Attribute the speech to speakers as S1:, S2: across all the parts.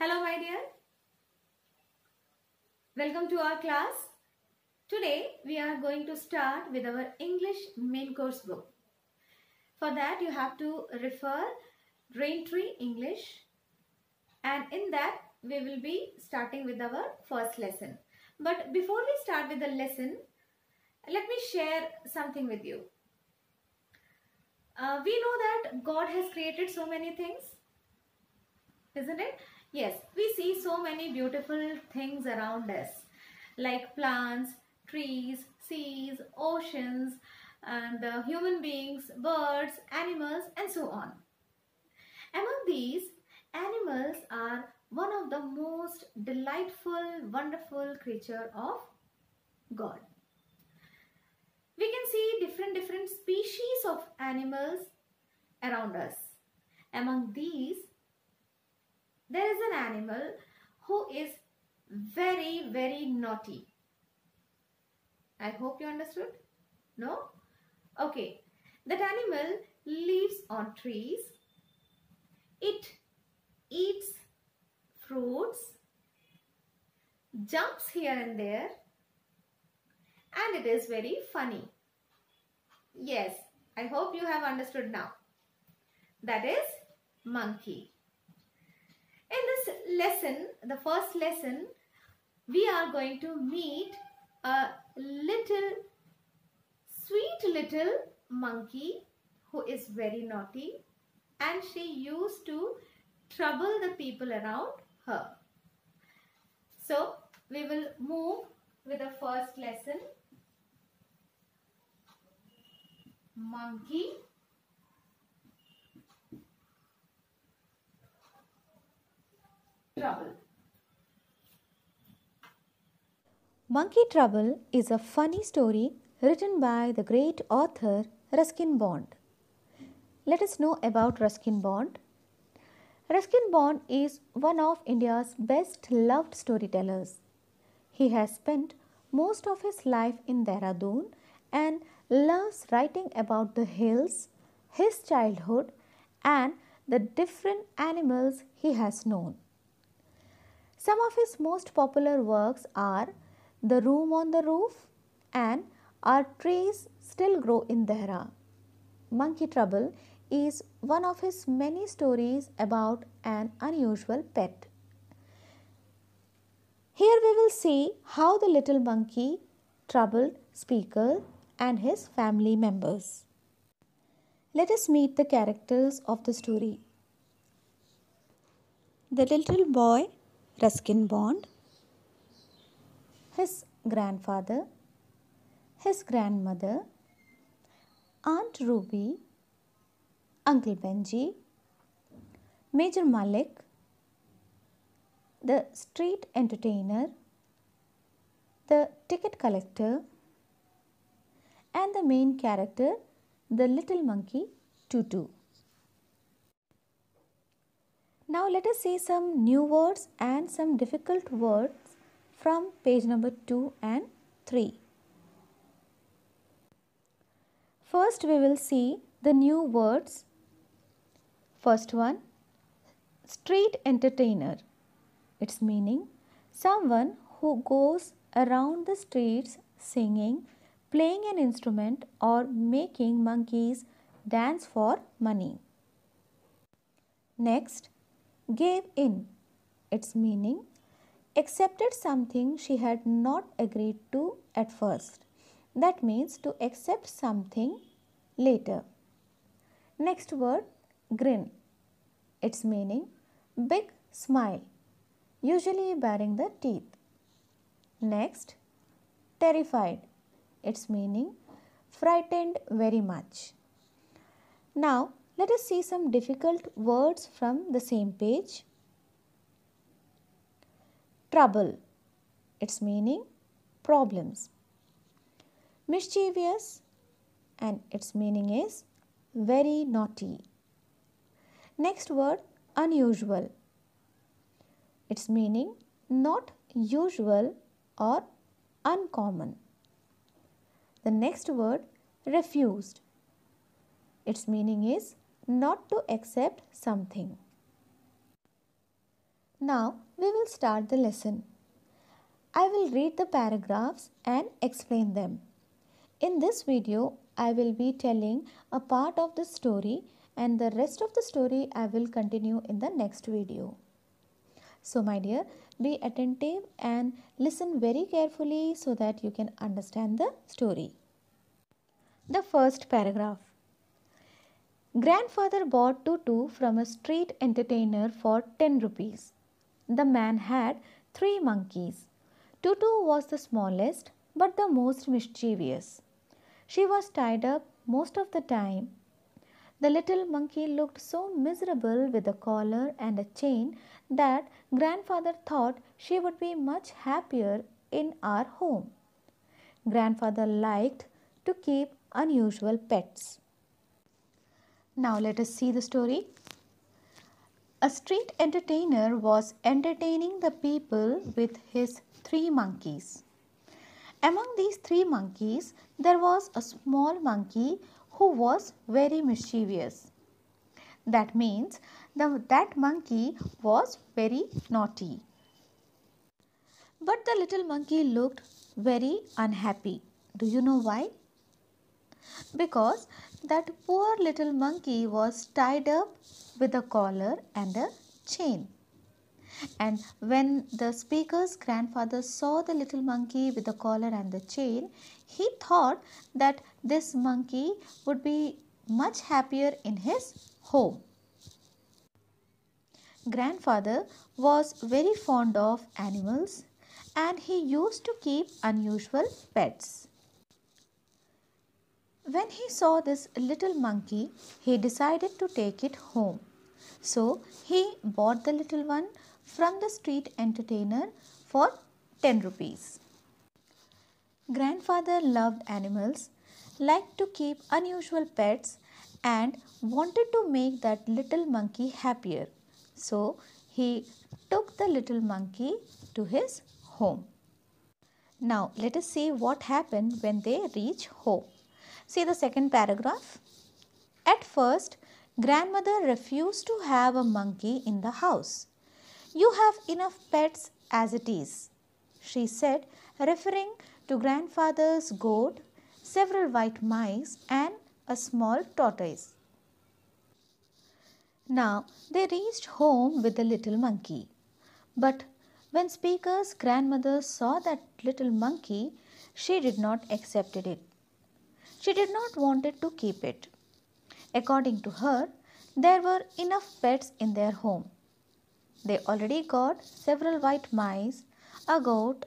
S1: Hello, my dear. Welcome to our class. Today, we are going to start with our English main course book. For that, you have to refer Raintree English, and in that, we will be starting with our first lesson. But before we start with the lesson, let me share something with you. Uh, we know that God has created so many things, isn't it? Yes, we see so many beautiful things around us, like plants, trees, seas, oceans, and uh, human beings, birds, animals, and so on. Among these, animals are one of the most delightful, wonderful creature of God. We can see different different species of animals around us. Among these, there is an animal who is very very naughty. I hope you understood. No? Okay. That animal lives on trees. It eats fruits, jumps here and there, and it is very funny. Yes, I hope you have understood now. That is monkey. Lesson, the first lesson, we are going to meet a little, sweet little monkey who is very naughty and she used to trouble the people around her. So, we will move with the first lesson. Monkey. Trouble.
S2: Monkey Trouble is a funny story written by the great author Ruskin Bond. Let us know about Ruskin Bond. Ruskin Bond is one of India's best loved storytellers. He has spent most of his life in Dehradun and loves writing about the hills, his childhood, and the different animals he has known. Some of his most popular works are The Room on the Roof and Our Trees Still Grow in Dehra. Monkey Trouble is one of his many stories about an unusual pet. Here we will see how the little monkey troubled Speaker and his family members. Let us meet the characters of the story. The little boy, Ruskin Bond, his grandfather, his grandmother, Aunt Ruby, Uncle Benji, Major Malik, the street entertainer, the ticket collector, and the main character, the little monkey Tutu. Now let us see some new words and some difficult words from page number 2 and 3. First we will see the new words. First one street entertainer. Its meaning someone who goes around the streets singing, playing an instrument or making monkeys dance for money. Next, gave in. Its meaning accepted something she had not agreed to at first. That means to accept something later. Next word grin. Its meaning big smile, usually baring the teeth. Next, terrified. Its meaning frightened very much. Now, let us see some difficult words from the same page. Trouble. Its meaning problems. Mischievous and its meaning is very naughty. Next word unusual. Its meaning not usual or uncommon. The next word refused. Its meaning is not to accept something. Now we will start the lesson. I will read the paragraphs and explain them. In this video, I will be telling a part of the story and the rest of the story I will continue in the next video. So my dear, be attentive and listen very carefully so that you can understand the story. The first paragraph. Grandfather bought Tutu from a street entertainer for 10 rupees. The man had three monkeys. Tutu was the smallest but the most mischievous. She was tied up most of the time. The little monkey looked so miserable with a collar and a chain that grandfather thought she would be much happier in our home. Grandfather liked to keep unusual pets. Now let us see the story. A street entertainer was entertaining the people with his three monkeys. Among these three monkeys, there was a small monkey who was very mischievous. That means the, that monkey was very naughty. But the little monkey looked very unhappy. Do you know why? Because that poor little monkey was tied up with a collar and a chain. And when the speaker's grandfather saw the little monkey with the collar and the chain, he thought that this monkey would be much happier in his home. Grandfather was very fond of animals and he used to keep unusual pets. When he saw this little monkey, he decided to take it home. So he bought the little one from the street entertainer for 10 rupees. Grandfather loved animals, liked to keep unusual pets and wanted to make that little monkey happier. So he took the little monkey to his home. Now let us see what happened when they reach home. See the second paragraph. At first, grandmother refused to have a monkey in the house. You have enough pets as it is, she said, referring to grandfather's goat, several white mice, and a small tortoise. Now they reached home with the little monkey. But when Speaker's grandmother saw that little monkey, she did not accept it. She did not wanted to keep it. According to her, there were enough pets in their home. They already got several white mice, a goat,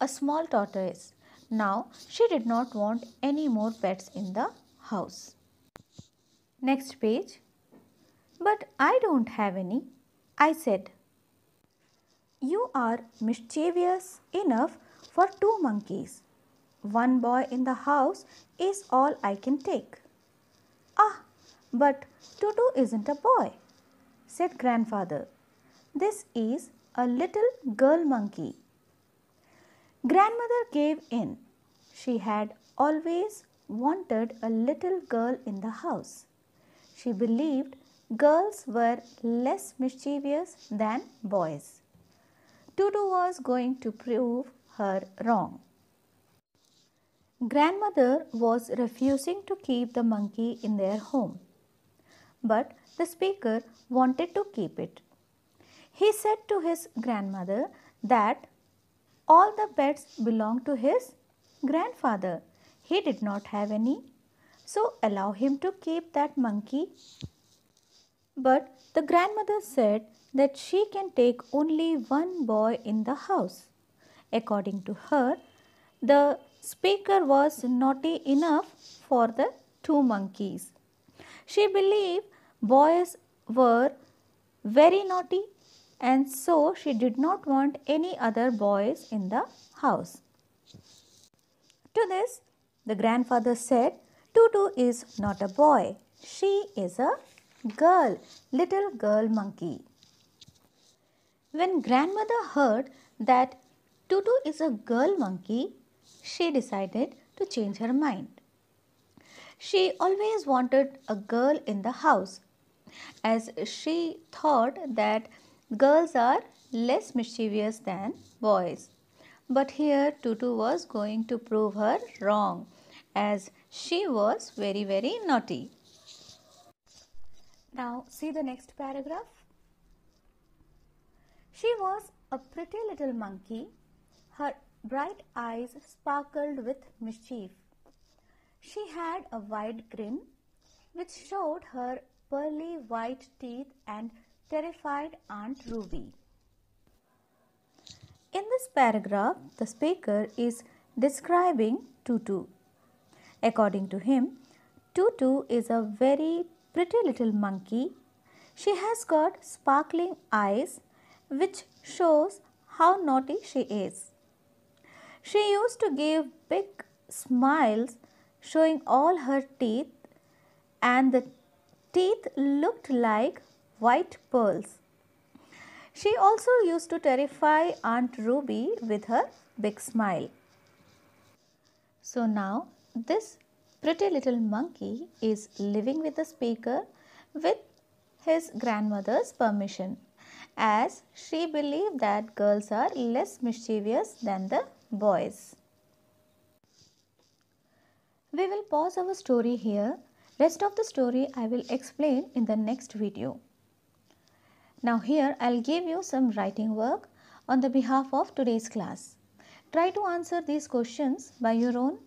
S2: a small tortoise. Now she did not want any more pets in the house. Next page. But I don't have any, I said. You are mischievous enough for two monkeys. One boy in the house is all I can take. Ah, but Tutu isn't a boy, said grandfather. This is a little girl monkey. Grandmother gave in. She had always wanted a little girl in the house. She believed girls were less mischievous than boys. Tutu was going to prove her wrong. Grandmother was refusing to keep the monkey in their home, but the speaker wanted to keep it. He said to his grandmother that all the pets belonged to his grandfather. He did not have any, so allow him to keep that monkey. But the grandmother said that she can take only one boy in the house. According to her, the speaker was naughty enough for the two monkeys. She believed boys were very naughty and so she did not want any other boys in the house. To this, the grandfather said, Tutu is not a boy. She is a girl, little girl monkey. When grandmother heard that Tutu is a girl monkey, she decided to change her mind. She always wanted a girl in the house as she thought that girls are less mischievous than boys. But here Tutu was going to prove her wrong as she was very very naughty. Now see the next paragraph. She was a pretty little monkey. Her bright eyes sparkled with mischief. She had a wide grin which showed her pearly white teeth and terrified Aunt Ruby. In this paragraph, the speaker is describing Tutu. According to him, Tutu is a very pretty little monkey. She has got sparkling eyes which shows how naughty she is. She used to give big smiles showing all her teeth and the teeth looked like white pearls. She also used to terrify Aunt Ruby with her big smile. So now this pretty little monkey is living with the speaker with his grandmother's permission as she believed that girls are less mischievous than the boys. We will pause our story here. Rest of the story I will explain in the next video. Now here I'll give you some writing work on the behalf of today's class. Try to answer these questions by your own.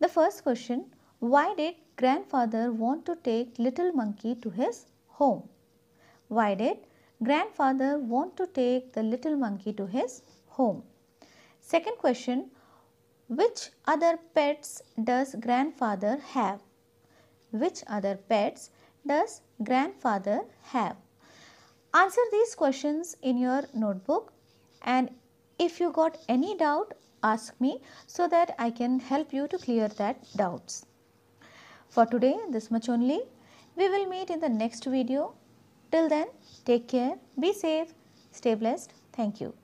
S2: The first question, why did grandfather want to take little monkey to his home? Why did grandfather want to take the little monkey to his home? Second question, which other pets does grandfather have? Which other pets does grandfather have? Answer these questions in your notebook and if you got any doubt ask me so that I can help you to clear that doubts. For today this much only. We will meet in the next video. Till then, take care, be safe, stay blessed. Thank you.